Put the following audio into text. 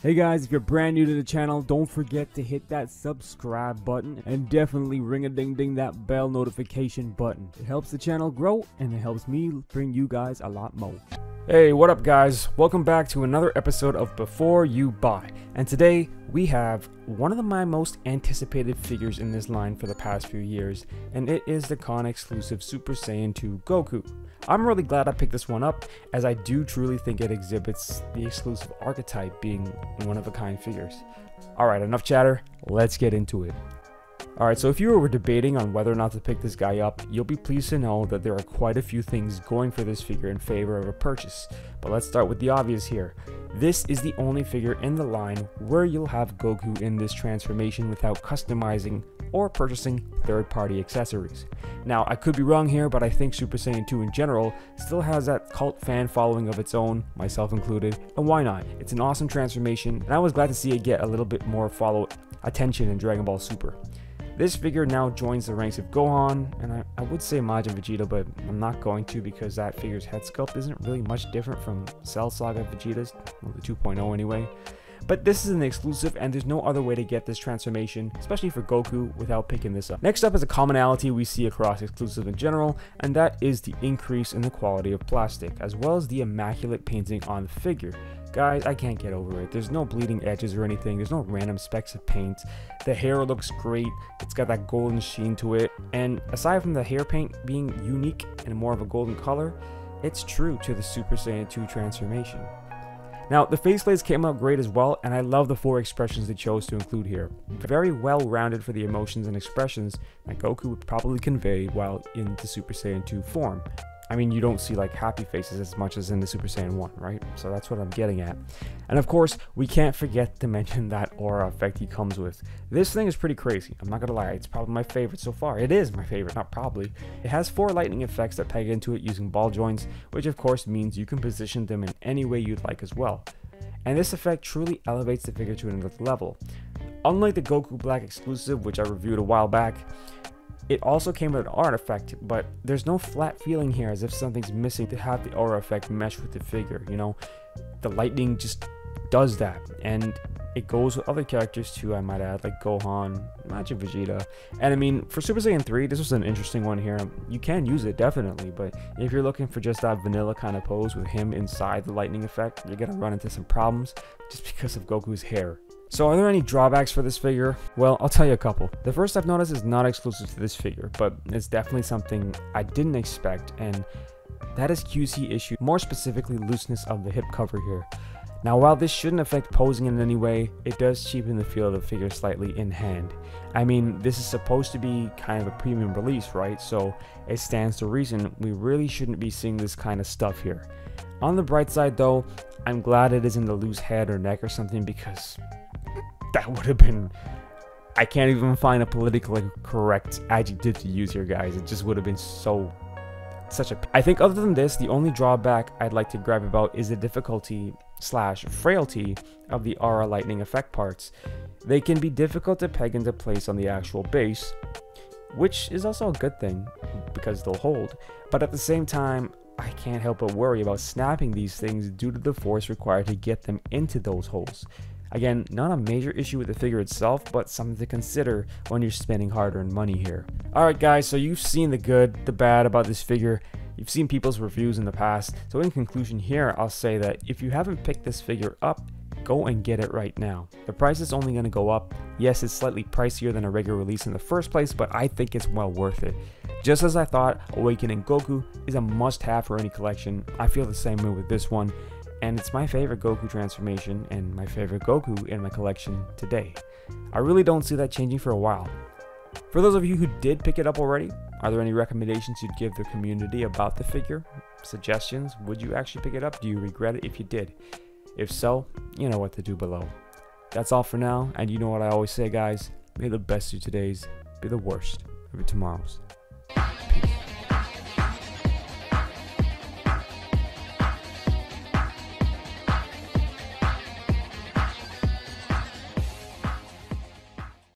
Hey guys, if you're brand new to the channel, don't forget to hit that subscribe button and definitely ring a ding ding that bell notification button. It helps the channel grow and it helps me bring you guys a lot more. Hey, what up guys? Welcome back to another episode of Before You Buy. And today we have one of the, my most anticipated figures in this line for the past few years, and it is the con exclusive Super Saiyan 2 Goku. I'm really glad I picked this one up, as I do truly think it exhibits the exclusive archetype being one of a kind figures. Alright, enough chatter, let's get into it. Alright, so if you were debating on whether or not to pick this guy up, you'll be pleased to know that there are quite a few things going for this figure in favor of a purchase. But let's start with the obvious here. This is the only figure in the line where you'll have Goku in this transformation without customizing or purchasing third-party accessories. Now, I could be wrong here, but I think Super Saiyan 2 in general still has that cult fan following of its own, myself included, and why not? It's an awesome transformation, and I was glad to see it get a little bit more follow attention in Dragon Ball Super. This figure now joins the ranks of Gohan, and I, I, would say Majin Vegeta, but I'm not going to because that figure's head sculpt isn't really much different from Cell Saga Vegeta's, well, the 2.0 anyway. But this is an exclusive and there's no other way to get this transformation, especially for Goku, without picking this up. Next up is a commonality we see across exclusive in general, and that is the increase in the quality of plastic, as well as the immaculate painting on the figure. Guys, I can't get over it. There's no bleeding edges or anything. There's no random specks of paint. The hair looks great. It's got that golden sheen to it. And aside from the hair paint being unique and more of a golden color, it's true to the Super Saiyan 2 transformation. Now, the faceplates came out great as well, and I love the four expressions they chose to include here. Very well rounded for the emotions and expressions that Goku would probably convey while in the Super Saiyan 2 form. I mean, you don't see like happy faces as much as in the Super Saiyan 1, right? So that's what I'm getting at. And of course, we can't forget to mention that aura effect he comes with. This thing is pretty crazy. I'm not gonna lie, it's probably my favorite so far. It is my favorite, not probably. It has four lightning effects that peg into it using ball joints, which of course means you can position them in any way you'd like as well. And this effect truly elevates the figure to another level. Unlike the Goku Black exclusive, which I reviewed a while back, it also came with an aura effect, but there's no flat feeling here as if something's missing to have the aura effect mesh with the figure, you know? The lightning just does that, and it goes with other characters too, I might add, like Gohan, Majin Vegeta. And I mean, for Super Saiyan 3, this was an interesting one here. You can use it, definitely, but if you're looking for just that vanilla kind of pose with him inside the lightning effect, you're gonna run into some problems just because of Goku's hair. So are there any drawbacks for this figure? Well, I'll tell you a couple. The first I've noticed is not exclusive to this figure, but it's definitely something I didn't expect, and that is QC issue, more specifically looseness of the hip cover here. Now while this shouldn't affect posing in any way, it does cheapen the feel of the figure slightly in hand. I mean, this is supposed to be kind of a premium release, right? So it stands to reason we really shouldn't be seeing this kind of stuff here. On the bright side though, I'm glad it isn't a loose head or neck or something because that would have been I can't even find a politically correct adjective to use here, guys. It just would have been so such a. I think other than this, the only drawback I'd like to grab about is the difficulty slash frailty of the aura lightning effect parts. They can be difficult to peg into place on the actual base, which is also a good thing because they'll hold. But at the same time, I can't help but worry about snapping these things due to the force required to get them into those holes. Again, not a major issue with the figure itself, but something to consider when you're spending hard-earned money here. Alright guys, so you've seen the good, the bad about this figure. You've seen people's reviews in the past. So in conclusion here, I'll say that if you haven't picked this figure up, go and get it right now. The price is only going to go up. Yes, it's slightly pricier than a regular release in the first place, but I think it's well worth it. Just as I thought Awakening Goku is a must-have for any collection, I feel the same way with this one and it's my favorite Goku transformation and my favorite Goku in my collection today. I really don't see that changing for a while. For those of you who did pick it up already, are there any recommendations you'd give the community about the figure? Suggestions? Would you actually pick it up? Do you regret it if you did? If so, you know what to do below. That's all for now, and you know what I always say guys, may the best of today's be the worst of your tomorrows.